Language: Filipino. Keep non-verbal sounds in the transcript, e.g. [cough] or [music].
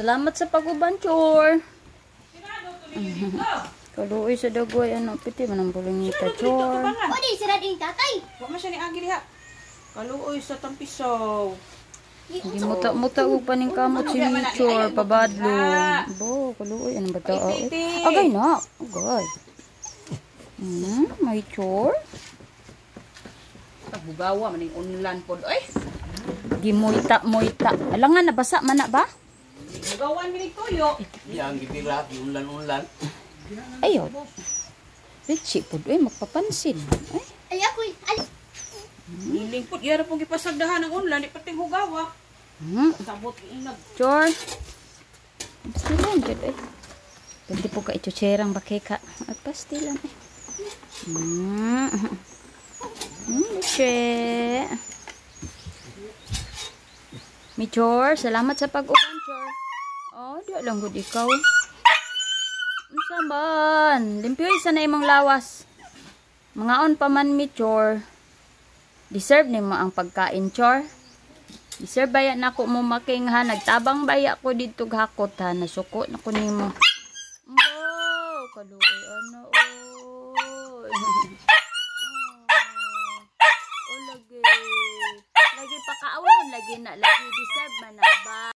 Salamat sa pag-uban, chor. Kaluoy sa dagoy, ano, piti man ang bulingita, chor. O, di, sira din tatay. Wa man siya ni agi diha. Kaluoy sa tampisaw. Gimuta-muta ko pa ning kamot si Chor, pabadlo. Bo, kaluoy, ano ba titi. Agay na, agay. Hmm, may chor. Tabugawa man ning unlan pod. Ay, Gimuita-muita. Alangan, nabasa man na ba? Bugawan mi ning tuyo. Yang gipira, ulan-ulan. Ayaw. Richie po, eh, magpapansin. Ay, Ay, ako, ali. Niling pod yara pong gipasagdahan ng unlan di pating hugawa. hmm, Sabot inag. Chor. Pastilan, jud eh. Pwede po ka ichucherang bakeka. At pastilan eh. Hmm. Hmm, Richie. Mi Chor, salamat sa pag-uban, Chor. Oh, di lang gud ikaw. Unsa man? Limpyo isa na imong lawas. Mangaon pa man mi Chor. Deserve nimo ang pagkain, Chor. Deserve baya na ako mo making ha. Nagtabang baya ko dito hakot ha. Nasuko na ko nimo. Mbo, kaluoy ano. [laughs] Oh, lagi. Lagi pa kaawon lagi na lagi deserve man na ba.